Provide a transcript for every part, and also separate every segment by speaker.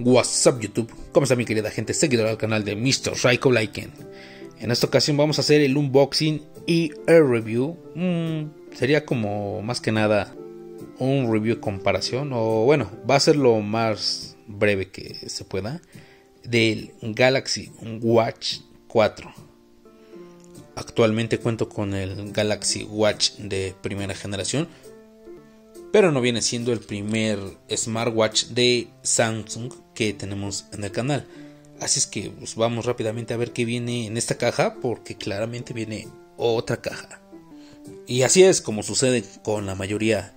Speaker 1: What's up YouTube? ¿Cómo está mi querida gente seguidora del canal de Mr. Raiko Laiken? En esta ocasión vamos a hacer el unboxing y el review. Mm, sería como más que nada un review comparación o bueno, va a ser lo más breve que se pueda del Galaxy Watch 4. Actualmente cuento con el Galaxy Watch de primera generación pero no viene siendo el primer smartwatch de Samsung que tenemos en el canal. Así es que pues, vamos rápidamente a ver qué viene en esta caja, porque claramente viene otra caja. Y así es como sucede con la mayoría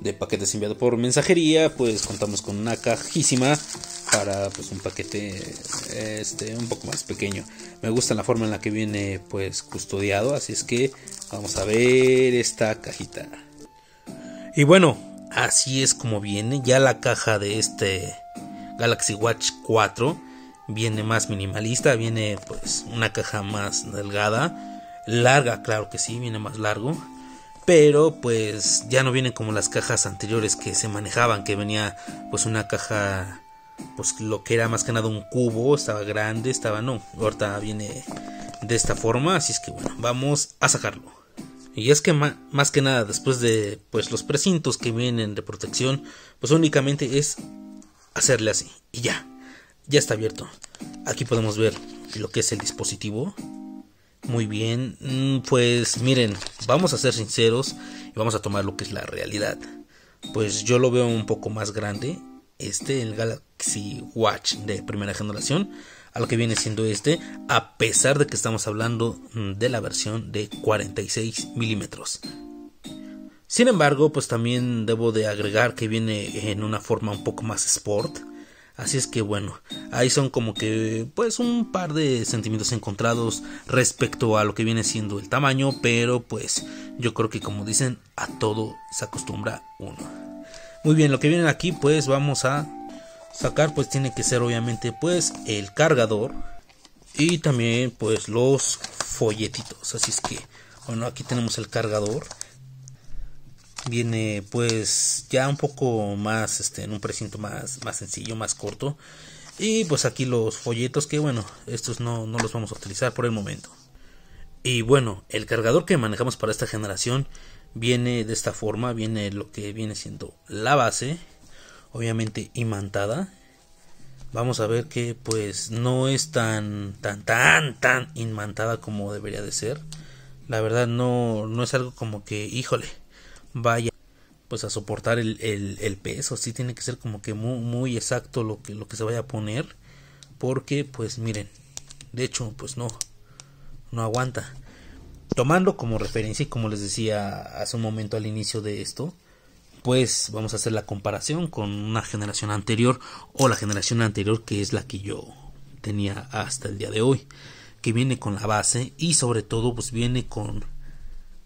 Speaker 1: de paquetes enviados por mensajería, pues contamos con una cajísima para pues un paquete este un poco más pequeño. Me gusta la forma en la que viene pues custodiado, así es que vamos a ver esta cajita. Y bueno, así es como viene. Ya la caja de este Galaxy Watch 4 viene más minimalista, viene pues una caja más delgada, larga, claro que sí, viene más largo. Pero pues ya no viene como las cajas anteriores que se manejaban, que venía pues una caja pues lo que era más que nada un cubo, estaba grande, estaba no, ahorita viene de esta forma, así es que bueno, vamos a sacarlo. Y es que más que nada, después de pues los precintos que vienen de protección, pues únicamente es hacerle así. Y ya, ya está abierto. Aquí podemos ver lo que es el dispositivo. Muy bien, mm, pues miren, vamos a ser sinceros y vamos a tomar lo que es la realidad. Pues yo lo veo un poco más grande. Este, el Galaxy Watch de primera generación a lo que viene siendo este, a pesar de que estamos hablando mm, de la versión de 46 milímetros. Sin embargo, pues también debo de agregar que viene en una forma un poco más sport. Así es que bueno, ahí son como que pues un par de sentimientos encontrados respecto a lo que viene siendo el tamaño, pero pues yo creo que como dicen, a todo se acostumbra uno. Muy bien, lo que viene aquí pues vamos a sacar pues tiene que ser obviamente pues el cargador y también pues los folletitos. Así es que bueno aquí tenemos el cargador. Viene pues ya un poco más este en un precinto más más sencillo más corto. Y pues aquí los folletos que bueno estos no, no los vamos a utilizar por el momento. Y bueno el cargador que manejamos para esta generación viene de esta forma viene lo que viene siendo la base obviamente imantada. Vamos a ver que pues no es tan tan tan tan imantada como debería de ser. La verdad no no es algo como que híjole vaya pues a soportar el, el, peso. Sí tiene que ser como que muy, muy exacto lo que lo que se vaya a poner. Porque pues miren de hecho pues no no aguanta. Tomando como referencia y como les decía hace un momento al inicio de esto pues vamos a hacer la comparación con una generación anterior o la generación anterior que es la que yo tenía hasta el día de hoy que viene con la base y sobre todo pues viene con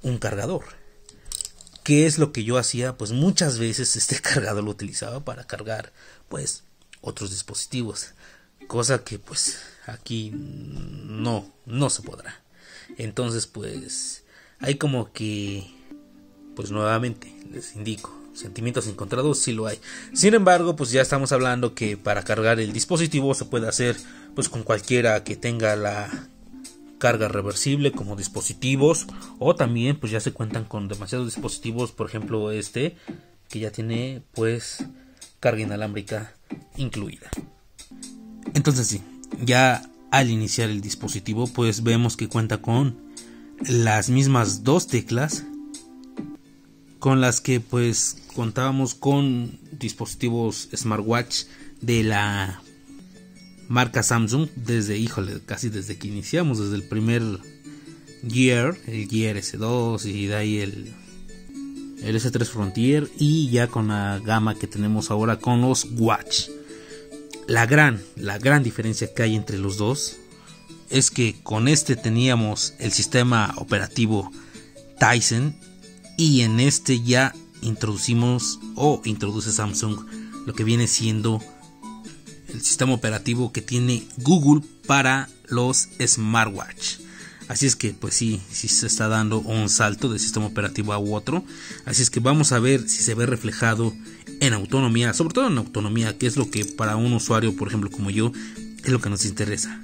Speaker 1: un cargador ¿Qué es lo que yo hacía? Pues muchas veces este cargador lo utilizaba para cargar pues otros dispositivos. Cosa que pues aquí no, no se podrá. Entonces pues hay como que pues nuevamente les indico sentimientos encontrados sí lo hay. Sin embargo, pues ya estamos hablando que para cargar el dispositivo se puede hacer pues con cualquiera que tenga la carga reversible como dispositivos o también pues ya se cuentan con demasiados dispositivos, por ejemplo, este que ya tiene pues carga inalámbrica incluida. Entonces sí, ya al iniciar el dispositivo pues vemos que cuenta con las mismas dos teclas con las que pues contábamos con dispositivos smartwatch de la marca Samsung desde, híjole, casi desde que iniciamos, desde el primer Gear, el Gear S2 y de ahí el, el S3 Frontier y ya con la gama que tenemos ahora con los Watch. La gran, la gran diferencia que hay entre los dos es que con este teníamos el sistema operativo Tyson y en este ya introducimos o introduce Samsung lo que viene siendo el sistema operativo que tiene Google para los smartwatch. Así es que pues sí, sí se está dando un salto de sistema operativo a otro. Así es que vamos a ver si se ve reflejado en autonomía, sobre todo en autonomía, que es lo que para un usuario, por ejemplo, como yo, es lo que nos interesa.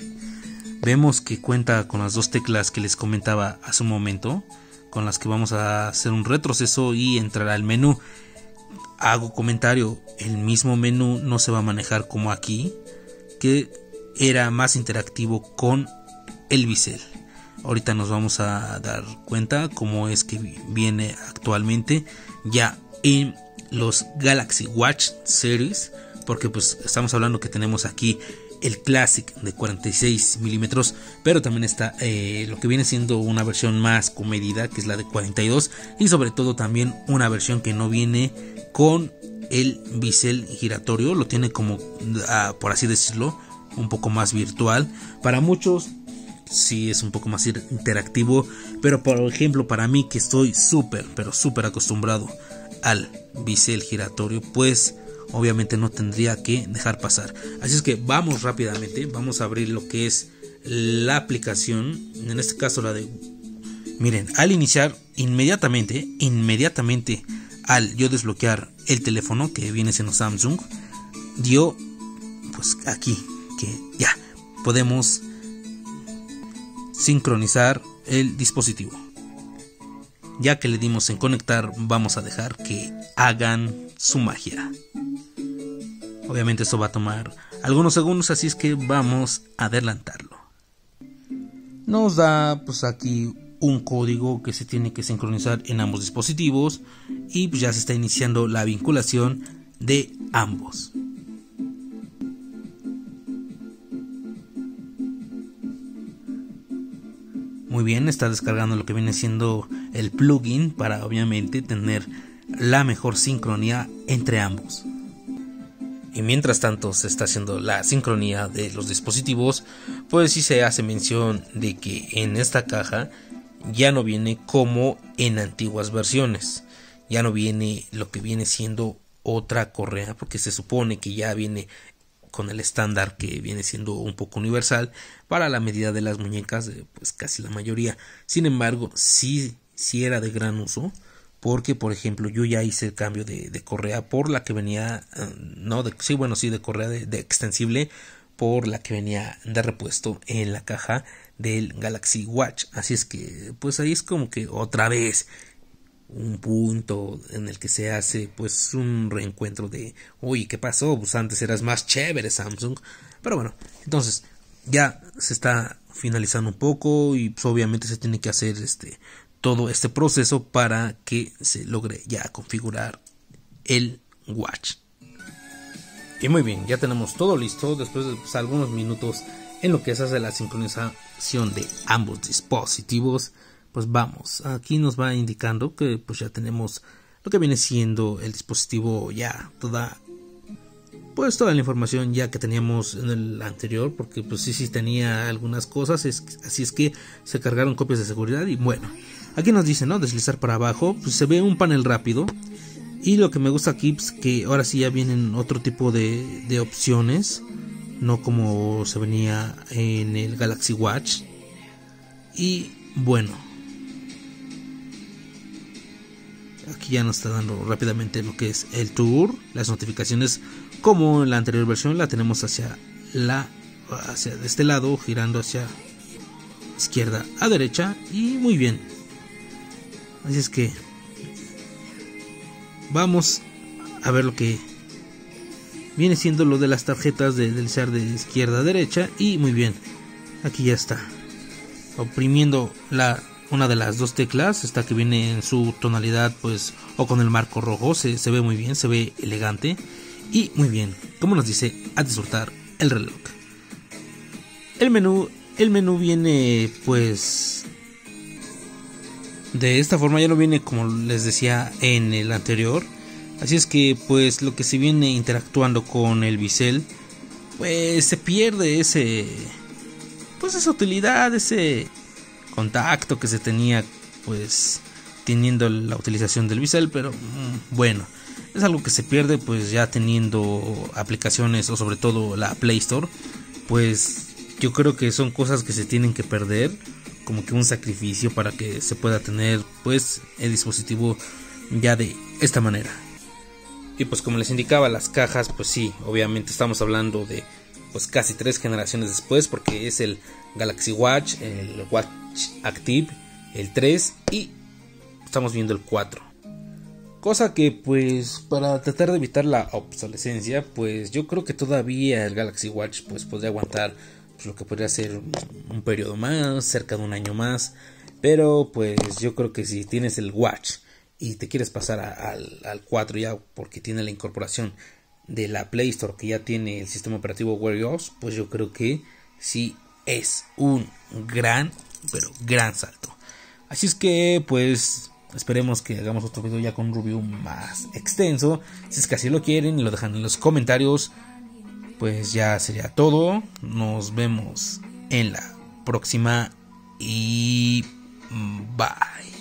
Speaker 1: Vemos que cuenta con las dos teclas que les comentaba hace un momento, con las que vamos a hacer un retroceso y entrar al menú. Hago comentario, el mismo menú no se va a manejar como aquí, que era más interactivo con el bisel. Ahorita nos vamos a dar cuenta cómo es que viene actualmente ya en los Galaxy Watch Series, porque pues estamos hablando que tenemos aquí el Classic de 46 milímetros, pero también está eh, lo que viene siendo una versión más comedida, que es la de 42, y sobre todo también una versión que no viene con el bisel giratorio, lo tiene como, ah, por así decirlo, un poco más virtual. Para muchos sí es un poco más interactivo, pero por ejemplo para mí que estoy súper, pero súper acostumbrado al bisel giratorio, pues obviamente no tendría que dejar pasar. Así es que vamos rápidamente, vamos a abrir lo que es la aplicación, en este caso la de... Miren, al iniciar inmediatamente, inmediatamente al yo desbloquear el teléfono que viene siendo Samsung, dio pues aquí que ya podemos sincronizar el dispositivo. Ya que le dimos en conectar, vamos a dejar que hagan su magia. Obviamente esto va a tomar algunos segundos, así es que vamos a adelantarlo. Nos da pues aquí un código que se tiene que sincronizar en ambos dispositivos y pues ya se está iniciando la vinculación de ambos. Muy bien, está descargando lo que viene siendo el plugin para obviamente tener la mejor sincronía entre ambos. Y mientras tanto se está haciendo la sincronía de los dispositivos, pues sí se hace mención de que en esta caja ya no viene como en antiguas versiones. Ya no viene lo que viene siendo otra correa, porque se supone que ya viene con el estándar que viene siendo un poco universal para la medida de las muñecas, pues casi la mayoría. Sin embargo, sí, sí era de gran uso porque por ejemplo yo ya hice el cambio de, correa por la que venía eh, no de, sí bueno sí de correa de, extensible por la que venía de repuesto en la caja del Galaxy Watch. Así es que pues ahí es como que otra vez un punto en el que se hace pues un reencuentro de uy qué pasó pues antes eras más chévere Samsung pero bueno entonces ya se está finalizando un poco y pues obviamente se tiene que hacer este todo este proceso para que se logre ya configurar el watch. Y muy bien, ya tenemos todo listo después de pues, algunos minutos en lo que se hace la sincronización de ambos dispositivos. Pues vamos, aquí nos va indicando que pues ya tenemos lo que viene siendo el dispositivo ya toda pues toda la información ya que teníamos en el anterior porque pues sí sí tenía algunas cosas así es que se cargaron copias de seguridad y bueno Aquí nos dice, ¿no? Deslizar para abajo. Pues se ve un panel rápido. Y lo que me gusta aquí es pues, que ahora sí ya vienen otro tipo de, de opciones. No como se venía en el Galaxy Watch. Y bueno. Aquí ya nos está dando rápidamente lo que es el tour. Las notificaciones como en la anterior versión la tenemos hacia la hacia este lado girando hacia izquierda a derecha y muy bien Así es que vamos a ver lo que viene siendo lo de las tarjetas de deslizar de izquierda a derecha. Y muy bien aquí ya está oprimiendo la una de las dos teclas. Esta que viene en su tonalidad pues o con el marco rojo. Se, se ve muy bien se ve elegante. Y muy bien como nos dice a disfrutar el reloj. El menú el menú viene pues de esta forma ya no viene como les decía en el anterior. Así es que pues lo que se viene interactuando con el bisel pues se pierde ese pues esa utilidad, ese contacto que se tenía pues teniendo la utilización del bisel, pero mm, bueno, es algo que se pierde pues ya teniendo aplicaciones o sobre todo la Play Store, pues yo creo que son cosas que se tienen que perder como que un sacrificio para que se pueda tener pues el dispositivo ya de esta manera. Y pues como les indicaba las cajas, pues sí, obviamente estamos hablando de pues casi tres generaciones después porque es el Galaxy Watch, el Watch Active, el 3 y estamos viendo el 4. Cosa que pues para tratar de evitar la obsolescencia, pues yo creo que todavía el Galaxy Watch pues podría aguantar lo que podría ser un periodo más, cerca de un año más. Pero pues yo creo que si tienes el Watch y te quieres pasar al, al 4 ya porque tiene la incorporación de la Play Store que ya tiene el sistema operativo Wear OS, pues yo creo que sí es un gran, pero gran salto. Así es que pues esperemos que hagamos otro video ya con un más extenso. Si es que así lo quieren lo dejan en los comentarios, pues ya sería todo. Nos vemos en la próxima y bye.